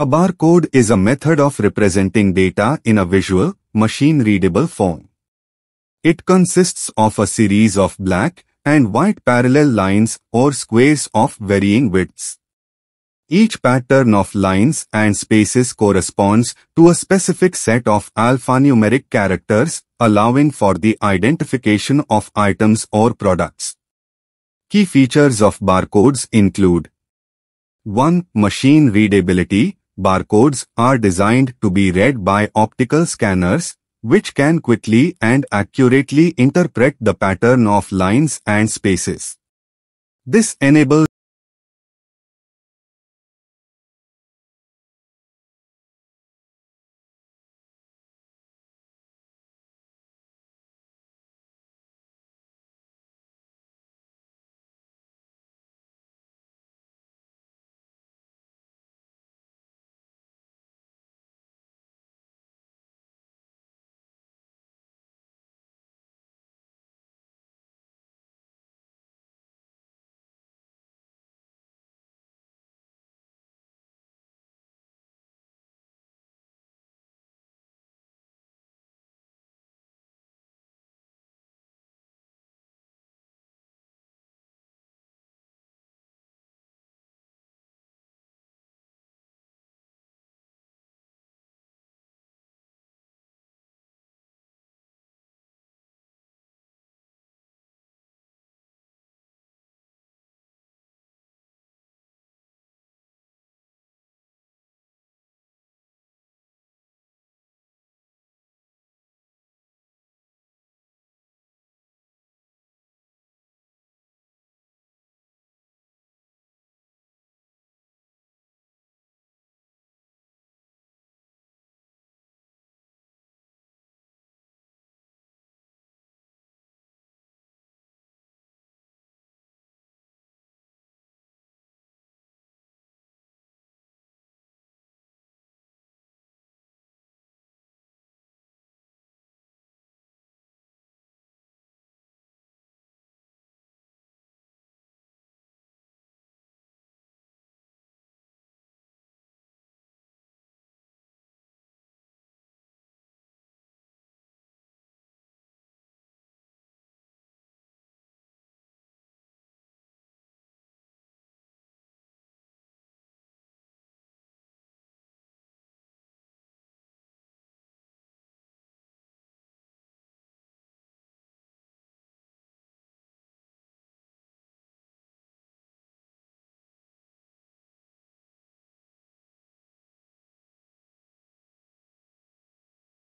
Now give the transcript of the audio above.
A barcode is a method of representing data in a visual, machine-readable form. It consists of a series of black and white parallel lines or squares of varying widths. Each pattern of lines and spaces corresponds to a specific set of alphanumeric characters, allowing for the identification of items or products. Key features of barcodes include 1. Machine readability. Barcodes are designed to be read by optical scanners, which can quickly and accurately interpret the pattern of lines and spaces. This enables